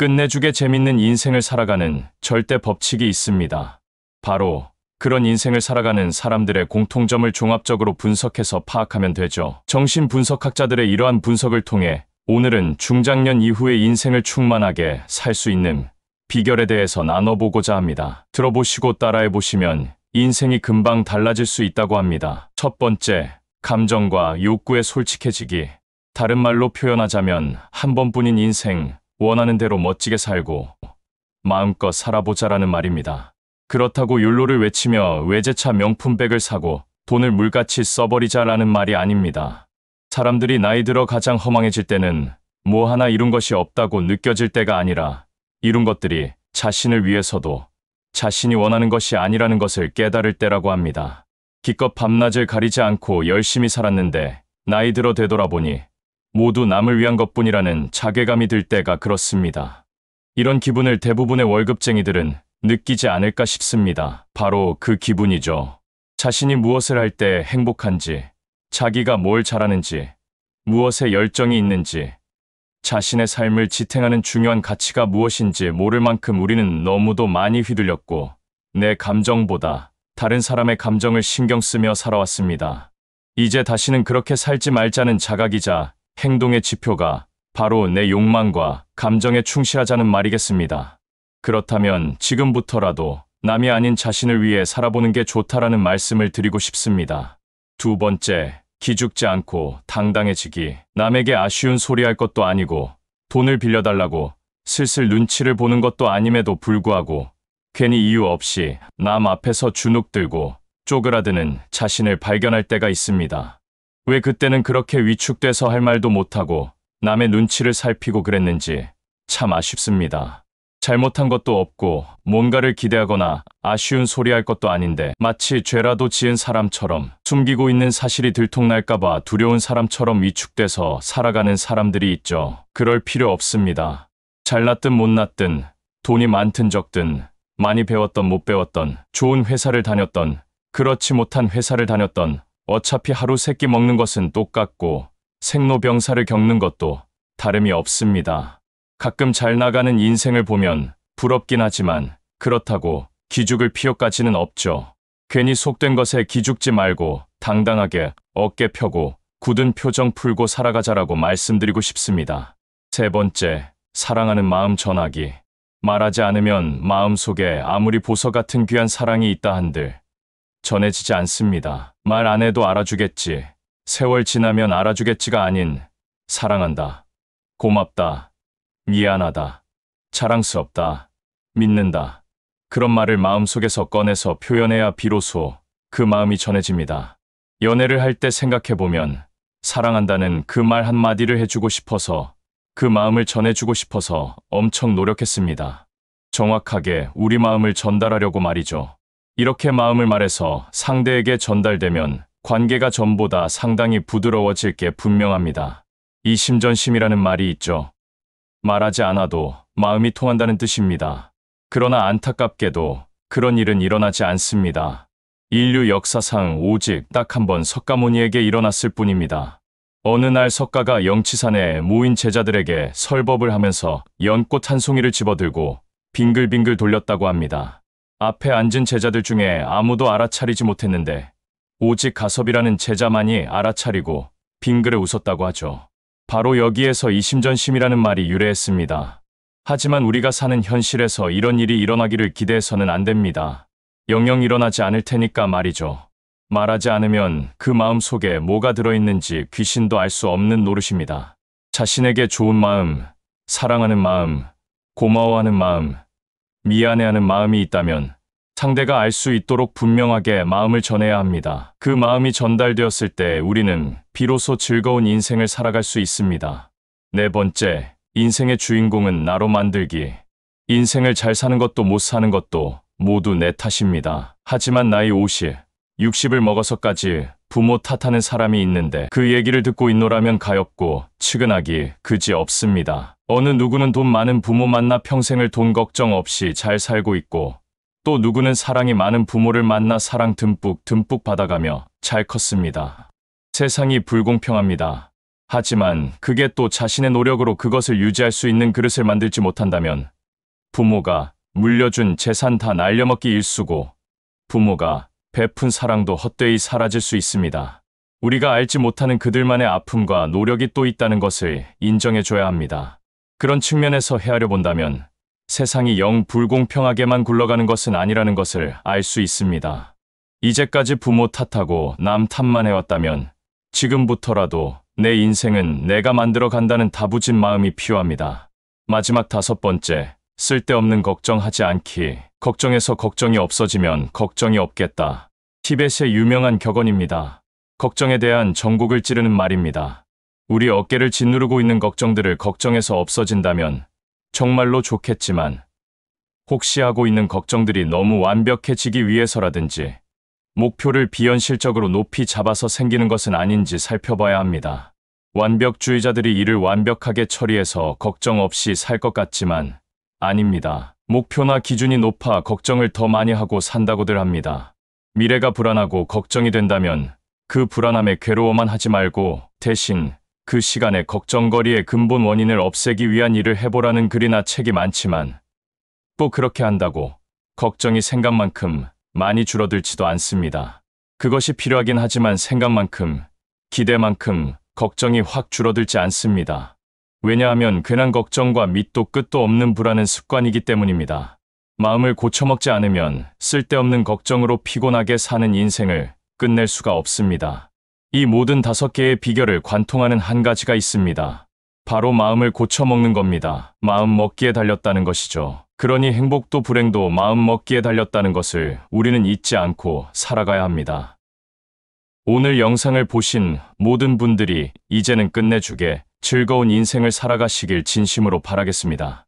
끝내주게 재밌는 인생을 살아가는 절대 법칙이 있습니다. 바로 그런 인생을 살아가는 사람들의 공통점을 종합적으로 분석해서 파악하면 되죠. 정신 분석학자들의 이러한 분석을 통해 오늘은 중장년 이후의 인생을 충만하게 살 수 있는 비결에 대해서 나눠보고자 합니다. 들어보시고 따라해보시면 인생이 금방 달라질 수 있다고 합니다. 첫 번째, 감정과 욕구에 솔직해지기. 다른 말로 표현하자면 한 번뿐인 인생, 원하는 대로 멋지게 살고 마음껏 살아보자라는 말입니다. 그렇다고 욜로를 외치며 외제차 명품백을 사고 돈을 물같이 써버리자라는 말이 아닙니다. 사람들이 나이 들어 가장 허망해질 때는 뭐 하나 이룬 것이 없다고 느껴질 때가 아니라 이룬 것들이 자신을 위해서도 자신이 원하는 것이 아니라는 것을 깨달을 때라고 합니다. 기껏 밤낮을 가리지 않고 열심히 살았는데 나이 들어 되돌아보니 모두 남을 위한 것뿐이라는 자괴감이 들 때가 그렇습니다. 이런 기분을 대부분의 월급쟁이들은 느끼지 않을까 싶습니다. 바로 그 기분이죠. 자신이 무엇을 할 때 행복한지, 자기가 뭘 잘하는지, 무엇에 열정이 있는지, 자신의 삶을 지탱하는 중요한 가치가 무엇인지 모를 만큼 우리는 너무도 많이 휘둘렸고, 내 감정보다 다른 사람의 감정을 신경 쓰며 살아왔습니다. 이제 다시는 그렇게 살지 말자는 자각이자 행동의 지표가 바로 내 욕망과 감정에 충실하자는 말이겠습니다. 그렇다면 지금부터라도 남이 아닌 자신을 위해 살아보는 게 좋다라는 말씀을 드리고 싶습니다. 두 번째, 기죽지 않고 당당해지기. 남에게 아쉬운 소리 할 것도 아니고 돈을 빌려달라고 슬슬 눈치를 보는 것도 아님에도 불구하고 괜히 이유 없이 남 앞에서 주눅 들고 쪼그라드는 자신을 발견할 때가 있습니다. 왜 그때는 그렇게 위축돼서 할 말도 못하고 남의 눈치를 살피고 그랬는지 참 아쉽습니다. 잘못한 것도 없고 뭔가를 기대하거나 아쉬운 소리 할 것도 아닌데 마치 죄라도 지은 사람처럼 숨기고 있는 사실이 들통날까봐 두려운 사람처럼 위축돼서 살아가는 사람들이 있죠. 그럴 필요 없습니다. 잘났든 못났든 돈이 많든 적든 많이 배웠던 못 배웠던 좋은 회사를 다녔던 그렇지 못한 회사를 다녔던 어차피 하루 세 끼 먹는 것은 똑같고 생로병사를 겪는 것도 다름이 없습니다. 가끔 잘 나가는 인생을 보면 부럽긴 하지만 그렇다고 기죽을 필요까지는 없죠. 괜히 속된 것에 기죽지 말고 당당하게 어깨 펴고 굳은 표정 풀고 살아가자라고 말씀드리고 싶습니다. 세 번째, 사랑하는 마음 전하기. 말하지 않으면 마음 속에 아무리 보석 같은 귀한 사랑이 있다 한들 전해지지 않습니다. 말 안 해도 알아주겠지. 세월 지나면 알아주겠지가 아닌 사랑한다. 고맙다. 미안하다. 자랑스럽다. 믿는다. 그런 말을 마음속에서 꺼내서 표현해야 비로소 그 마음이 전해집니다. 연애를 할 때 생각해보면 사랑한다는 그 말 한마디를 해주고 싶어서 그 마음을 전해주고 싶어서 엄청 노력했습니다. 정확하게 우리 마음을 전달하려고 말이죠. 이렇게 마음을 말해서 상대에게 전달되면 관계가 전보다 상당히 부드러워질 게 분명합니다. 이 심전심이라는 말이 있죠. 말하지 않아도 마음이 통한다는 뜻입니다. 그러나 안타깝게도 그런 일은 일어나지 않습니다. 인류 역사상 오직 딱 한 번 석가모니에게 일어났을 뿐입니다. 어느 날 석가가 영치산에 모인 제자들에게 설법을 하면서 연꽃 한 송이를 집어들고 빙글빙글 돌렸다고 합니다. 앞에 앉은 제자들 중에 아무도 알아차리지 못했는데 오직 가섭이라는 제자만이 알아차리고 빙글에 웃었다고 하죠. 바로 여기에서 이심전심이라는 말이 유래했습니다. 하지만 우리가 사는 현실에서 이런 일이 일어나기를 기대해서는 안 됩니다. 영영 일어나지 않을 테니까 말이죠. 말하지 않으면 그 마음 속에 뭐가 들어있는지 귀신도 알 수 없는 노릇입니다. 자신에게 좋은 마음, 사랑하는 마음, 고마워하는 마음, 미안해하는 마음이 있다면 상대가 알 수 있도록 분명하게 마음을 전해야 합니다. 그 마음이 전달되었을 때 우리는 비로소 즐거운 인생을 살아갈 수 있습니다. 네 번째, 인생의 주인공은 나로 만들기. 인생을 잘 사는 것도 못 사는 것도 모두 내 탓입니다. 하지만 나이 50, 60을 먹어서까지 부모 탓하는 사람이 있는데 그 얘기를 듣고 있노라면 가엾고 측은하기 그지 없습니다. 어느 누구는 돈 많은 부모 만나 평생을 돈 걱정 없이 잘 살고 있고 또 누구는 사랑이 많은 부모를 만나 사랑 듬뿍 듬뿍 받아가며 잘 컸습니다. 세상이 불공평합니다. 하지만 그게 또 자신의 노력으로 그것을 유지할 수 있는 그릇을 만들지 못한다면 부모가 물려준 재산 다 날려먹기 일수고 부모가 베푼 사랑도 헛되이 사라질 수 있습니다. 우리가 알지 못하는 그들만의 아픔과 노력이 또 있다는 것을 인정해줘야 합니다. 그런 측면에서 헤아려 본다면 세상이 영 불공평하게만 굴러가는 것은 아니라는 것을 알 수 있습니다. 이제까지 부모 탓하고 남 탓만 해왔다면 지금부터라도 내 인생은 내가 만들어 간다는 다부진 마음이 필요합니다. 마지막 다섯 번째, 쓸데없는 걱정하지 않기. 걱정해서 걱정이 없어지면 걱정이 없겠다. 티벳의 유명한 격언입니다. 걱정에 대한 전곡을 찌르는 말입니다. 우리 어깨를 짓누르고 있는 걱정들을 걱정해서 없어진다면 정말로 좋겠지만 혹시 하고 있는 걱정들이 너무 완벽해지기 위해서라든지 목표를 비현실적으로 높이 잡아서 생기는 것은 아닌지 살펴봐야 합니다. 완벽주의자들이 이를 완벽하게 처리해서 걱정 없이 살 것 같지만 아닙니다. 목표나 기준이 높아 걱정을 더 많이 하고 산다고들 합니다. 미래가 불안하고 걱정이 된다면 그 불안함에 괴로워만 하지 말고 대신 그 시간에 걱정거리의 근본 원인을 없애기 위한 일을 해보라는 글이나 책이 많지만 또 그렇게 한다고 걱정이 생각만큼 많이 줄어들지도 않습니다. 그것이 필요하긴 하지만 생각만큼 기대만큼 걱정이 확 줄어들지 않습니다. 왜냐하면 괜한 걱정과 밑도 끝도 없는 불안은 습관이기 때문입니다. 마음을 고쳐먹지 않으면 쓸데없는 걱정으로 피곤하게 사는 인생을 끝낼 수가 없습니다. 이 모든 다섯 개의 비결을 관통하는 한 가지가 있습니다. 바로 마음을 고쳐먹는 겁니다. 마음 먹기에 달렸다는 것이죠. 그러니 행복도 불행도 마음 먹기에 달렸다는 것을 우리는 잊지 않고 살아가야 합니다. 오늘 영상을 보신 모든 분들이 이제는 끝내주게 즐거운 인생을 살아가시길 진심으로 바라겠습니다.